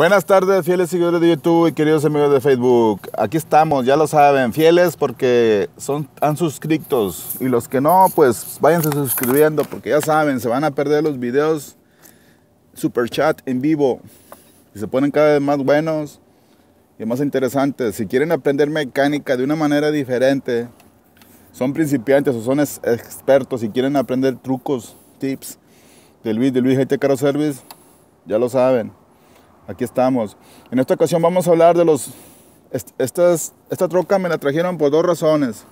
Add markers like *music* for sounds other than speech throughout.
Buenas tardes, fieles seguidores de YouTube y queridos amigos de Facebook. Aquí estamos, ya lo saben, fieles porque son tan suscritos y los que no, pues váyanse suscribiendo porque ya saben, se van a perder los videos super chat en vivo y se ponen cada vez más buenos y más interesantes. Si quieren aprender mecánica de una manera diferente, son principiantes o son expertos y quieren aprender trucos, tips de Luis de Caro Service, ya lo saben aquí estamos. En esta ocasión vamos a hablar de los... Estas, esta troca me la trajeron por dos razones.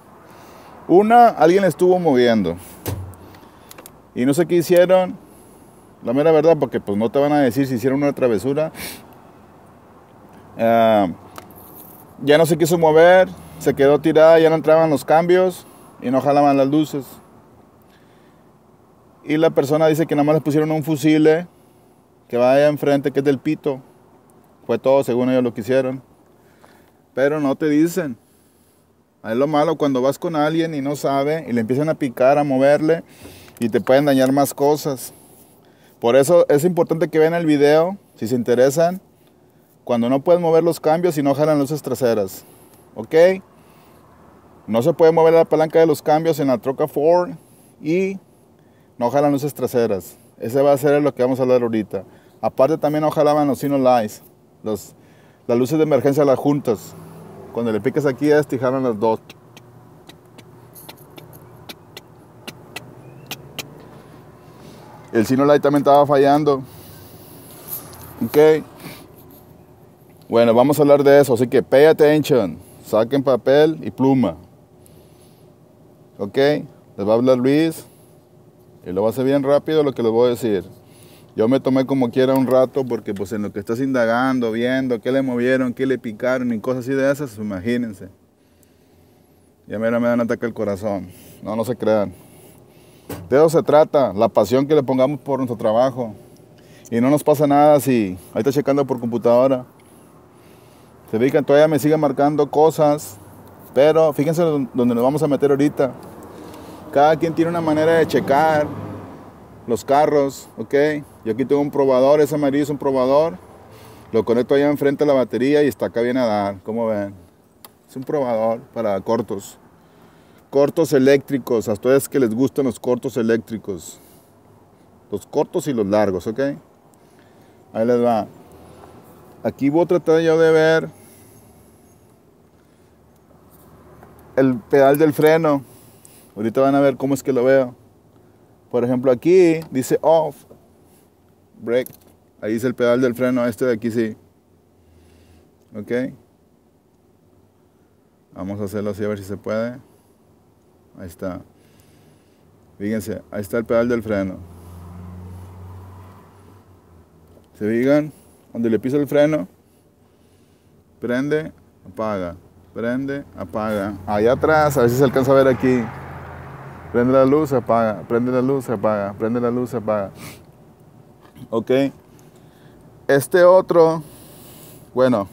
Una, alguien la estuvo moviendo. Y no sé qué hicieron. La mera verdad, porque pues no te van a decir si hicieron una travesura. Ah, ya no se quiso mover, se quedó tirada, ya no entraban los cambios y no jalaban las luces. Y la persona dice que nada más le pusieron un fusible que vaya enfrente, que es del pito. Fue todo según ellos lo que hicieron. Pero no te dicen. Es lo malo cuando vas con alguien y no sabe y le empiezan a picar, a moverle y te pueden dañar más cosas. Por eso es importante que vean el video, si se interesan, cuando no puedes mover los cambios y no jalan luces traseras. ¿Ok? No se puede mover la palanca de los cambios en la troca Ford y no jalan luces traseras. Ese va a ser lo que vamos a hablar ahorita. Aparte también no jalaban los Sino Lights las luces de emergencia las juntas. Cuando le piques aquí a este, jalan las dos. El Sino Light también estaba fallando. Ok. Bueno, vamos a hablar de eso. Así que pay attention. Saquen papel y pluma. Ok. Les va a hablar Luis. Y lo va a hacer bien rápido lo que les voy a decir. Yo me tomé como quiera un rato porque pues en lo que estás indagando, viendo qué le movieron, qué le picaron y cosas así de esas, pues, imagínense. Ya mira, me dan ataque el corazón. No, no se crean. De eso se trata, la pasión que le pongamos por nuestro trabajo. Y no nos pasa nada si ahí está checando por computadora. Se fijan, todavía me sigue marcando cosas, pero fíjense donde nos vamos a meter ahorita. Cada quien tiene una manera de checar los carros, ¿ok? Yo aquí tengo un probador, ese amarillo es un probador. Lo conecto allá enfrente a la batería y está acá bien a dar, como ven. Es un probador para cortos. Cortos eléctricos, a ustedes que les gustan los cortos eléctricos. Los cortos y los largos, ¿ok? Ahí les va. Aquí voy a tratar yo de ver el pedal del freno. Ahorita van a ver cómo es que lo veo. Por ejemplo, aquí dice off, brake. Ahí dice el pedal del freno, este de aquí sí. ¿Ok? Vamos a hacerlo así a ver si se puede. Ahí está. Fíjense, ahí está el pedal del freno. ¿Se fijan? Donde le piso el freno, prende, apaga, prende, apaga. Allá atrás, a ver si se alcanza a ver aquí. Prende la luz, apaga. Prende la luz, apaga. Prende la luz, apaga. Ok. Este otro, bueno,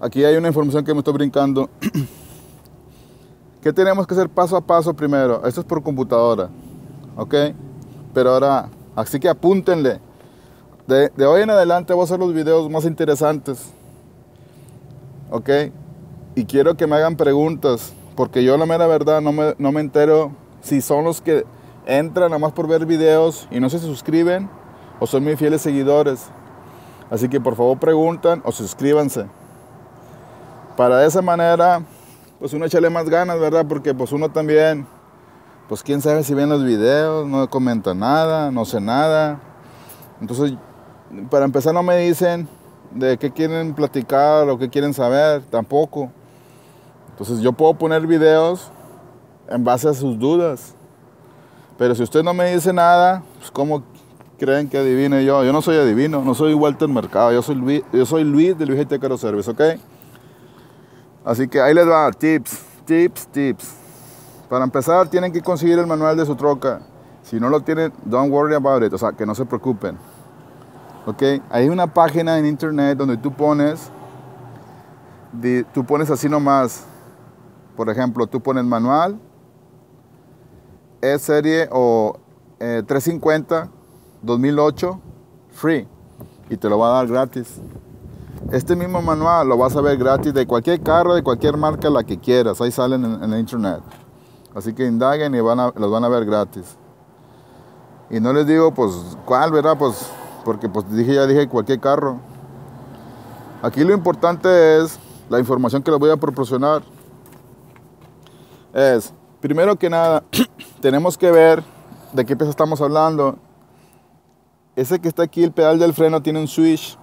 aquí hay una información que me estoy brincando. *clears throat* ¿Qué tenemos que hacer paso a paso primero? Esto es por computadora. Ok. Pero ahora, así que apúntenle. De, de hoy en adelante voy a hacer los videos más interesantes. Ok. Y quiero que me hagan preguntas porque yo la mera verdad no me, no me entero si son los que entran nada más por ver videos y no se suscriben o son mis fieles seguidores. Así que por favor preguntan o suscríbanse. Para esa manera, pues uno echarle más ganas, ¿verdad? Porque pues uno también, pues quién sabe si ven los videos, no comenta nada, no sé nada. Entonces, para empezar no me dicen de qué quieren platicar o qué quieren saber, tampoco. Entonces yo puedo poner videos en base a sus dudas. Pero si usted no me dice nada, pues ¿cómo creen que adivine yo? Yo no soy adivino, no soy Walter Mercado, yo soy Luis, yo soy Luis de Luis Caro Service, ¿ok? Así que ahí les va, tips, tips, tips. Para empezar, tienen que conseguir el manual de su troca. Si no lo tienen, don't worry about it, o sea, que no se preocupen. ¿Ok? Hay una página en internet donde tú pones, tú pones así nomás, por ejemplo, tú pones manual, E serie o 350 2008 free. y te lo va a dar gratis. Este mismo manual lo vas a ver gratis de cualquier carro, de cualquier marca, la que quieras. Ahí salen en, en internet. Así que indaguen y los van a ver gratis. Y no les digo, pues, cuál, ¿verdad? Pues, porque pues dije, ya dije cualquier carro. Aquí lo importante es la información que les voy a proporcionar. Es, primero que nada, *clears throat* tenemos que ver de qué peso estamos hablando. Ese que está aquí, el pedal del freno, tiene un switch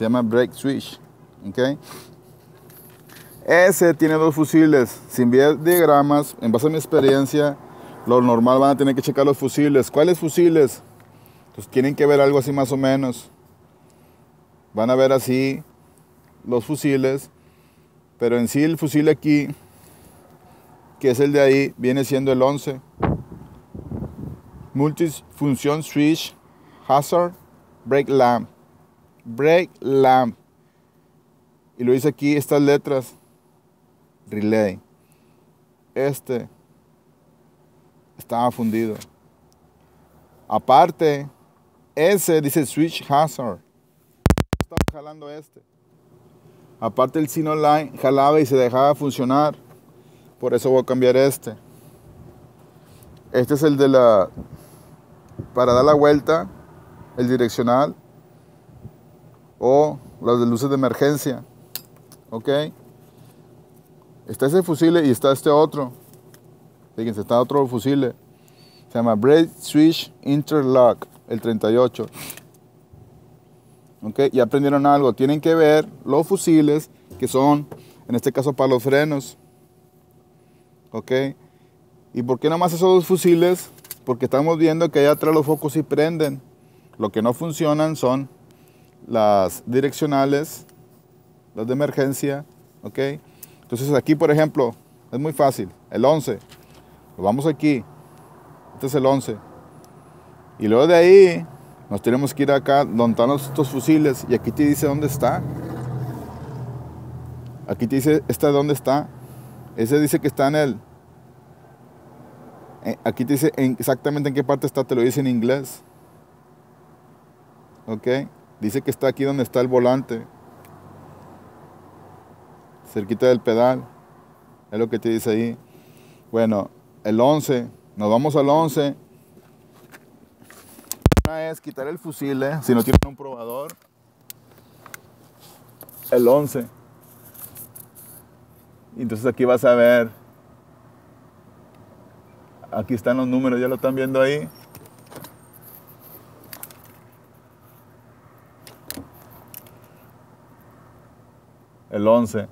se llama brake switch. ¿okay? Ese tiene dos fusibles. Sin ver diagramas, en base a mi experiencia, lo normal van a tener que checar los fusibles. ¿Cuáles fusibles? Pues tienen que ver algo así más o menos. Van a ver así los fusiles. Pero en sí el fusil aquí, que es el de ahí, viene siendo el 11. Multifunction switch hazard brake lamp brake lamp. Y lo dice aquí estas letras. Relay. Este estaba fundido. Aparte, ese dice switch hazard. Estaba jalando este. Aparte el Sino Line jalaba y se dejaba funcionar. Por eso voy a cambiar este. Este es el de la para dar la vuelta, el direccional o las de luces de emergencia. ¿Ok? Está ese fusible y está este otro. Fíjense, está otro fusible. Se llama Brake Switch Interlock, el 38. ¿Ok? Ya aprendieron algo. Tienen que ver los fusiles que son, en este caso, para los frenos. ¿Ok? ¿Y por qué nomás esos dos fusiles? Porque estamos viendo que allá atrás los focos sí prenden. Lo que no funcionan son las direccionales, las de emergencia, ¿ok? Entonces aquí, por ejemplo, es muy fácil, el 11, lo vamos aquí, este es el 11, y luego de ahí nos tenemos que ir acá donde están estos fusiles, y aquí te dice dónde está, aquí te dice, ¿esta dónde está? Ese dice que está en el, eh, aquí te dice exactamente en qué parte está, te lo dice en inglés, ¿ok? Dice que está aquí donde está el volante. Cerquita del pedal. Es lo que te dice ahí. Bueno, el 11. Nos vamos al 11. Una es quitar el fusil, ¿eh? si no tienen un probador. El 11. Entonces aquí vas a ver. Aquí están los números, ya lo están viendo ahí. el 11.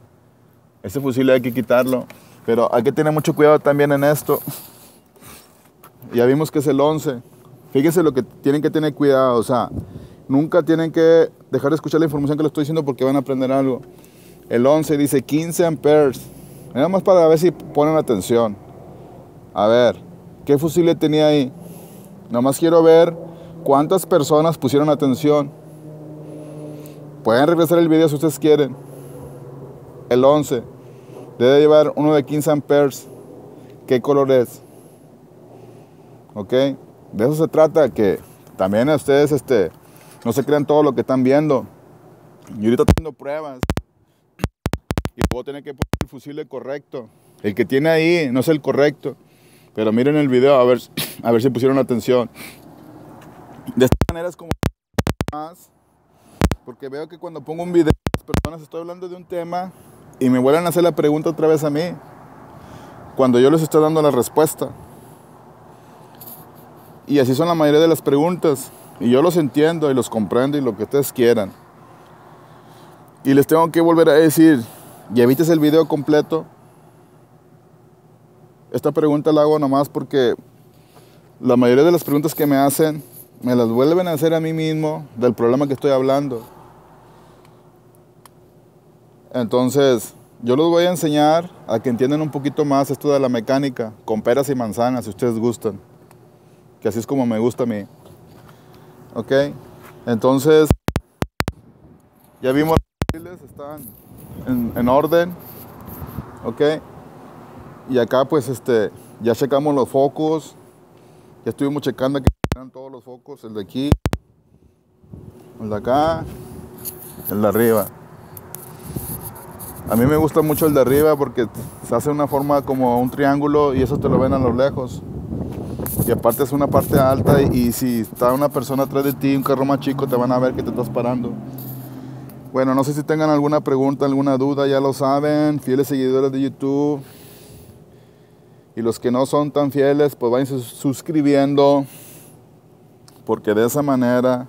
Ese fusil hay que quitarlo, pero hay que tener mucho cuidado también en esto. Ya vimos que es el 11. Fíjense lo que tienen que tener cuidado, o sea, nunca tienen que dejar de escuchar la información que les estoy diciendo porque van a aprender algo. El 11 dice 15 amperes. Nada más para ver si ponen atención. A ver, ¿qué fusil tenía ahí? Nada más quiero ver cuántas personas pusieron atención. Pueden regresar el video si ustedes quieren el 11 debe llevar uno de 15 amperes. ¿Qué color es? ¿Ok? De eso se trata, que también ustedes este, no se crean todo lo que están viendo. Y ahorita haciendo pruebas. Y luego tener que poner el fusible correcto. El que tiene ahí no es el correcto. Pero miren el video a ver, *sniffs* a ver si pusieron atención. De esta manera es como más. Porque veo que cuando pongo un video, las personas estoy hablando de un tema y me vuelven a hacer la pregunta otra vez a mí, cuando yo les estoy dando la respuesta. Y así son la mayoría de las preguntas. Y yo los entiendo y los comprendo y lo que ustedes quieran. Y les tengo que volver a decir, y evites el video completo. Esta pregunta la hago nomás porque la mayoría de las preguntas que me hacen me las vuelven a hacer a mí mismo del problema que estoy hablando. Entonces, yo les voy a enseñar a que entiendan un poquito más esto de la mecánica, con peras y manzanas, si ustedes gustan. Que así es como me gusta a mí. ¿Ok? Entonces, ya vimos los están en, en orden. ¿Ok? Y acá pues este, ya checamos los focos. Ya estuvimos checando que están todos los focos, el de aquí, El de acá, el de arriba. A mí me gusta mucho el de arriba porque se hace una forma como un triángulo y eso te lo ven a lo lejos. Y aparte es una parte alta y, si está una persona atrás de ti, un carro más chico, te van a ver que te estás parando. Bueno, no sé si tengan alguna pregunta, alguna duda, ya lo saben, fieles seguidores de YouTube. Y los que no son tan fieles, pues vayan suscribiendo, porque de esa manera